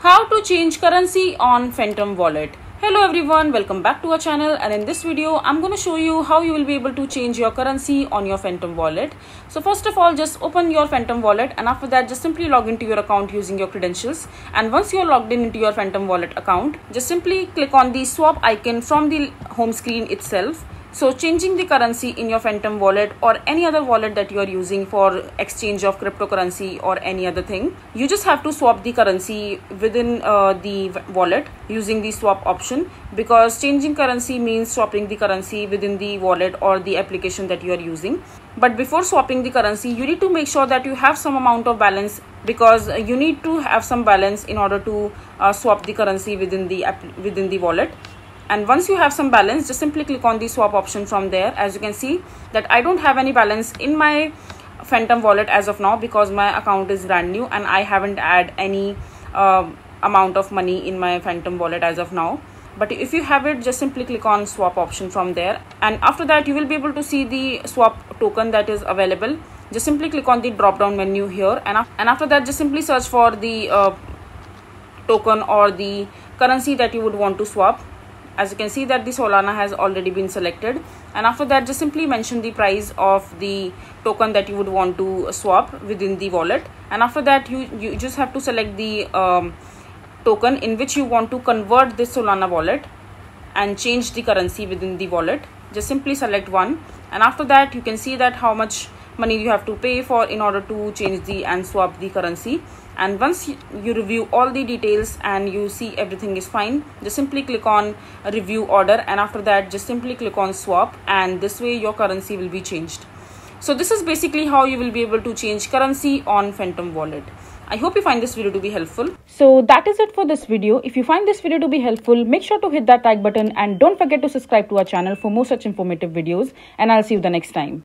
How to change currency on Phantom wallet. Hello everyone, welcome back to our channel and in this video I'm going to show you how you will be able to change your currency on your Phantom wallet. So first of all just open your Phantom wallet and after that just simply log into your account using your credentials and once you are logged in into your Phantom wallet account just simply click on the swap icon from the home screen itself so changing the currency in your Phantom wallet or any other wallet that you are using for exchange of cryptocurrency or any other thing, you just have to swap the currency within uh, the wallet using the swap option because changing currency means swapping the currency within the wallet or the application that you are using. But before swapping the currency, you need to make sure that you have some amount of balance because you need to have some balance in order to uh, swap the currency within the within the wallet and once you have some balance just simply click on the swap option from there. As you can see that I don't have any balance in my phantom wallet as of now because my account is brand new and I haven't add any uh, amount of money in my phantom wallet as of now. But if you have it just simply click on swap option from there. And after that you will be able to see the swap token that is available. Just simply click on the drop down menu here. And, and after that just simply search for the uh, token or the currency that you would want to swap as you can see that the Solana has already been selected. And after that just simply mention the price of the token that you would want to swap within the wallet. And after that you, you just have to select the um, token in which you want to convert this Solana wallet and change the currency within the wallet. Just simply select one. And after that you can see that how much money you have to pay for in order to change the and swap the currency and once you review all the details and you see everything is fine just simply click on review order and after that just simply click on swap and this way your currency will be changed so this is basically how you will be able to change currency on phantom wallet I hope you find this video to be helpful. So that is it for this video. If you find this video to be helpful, make sure to hit that like button and don't forget to subscribe to our channel for more such informative videos and I'll see you the next time.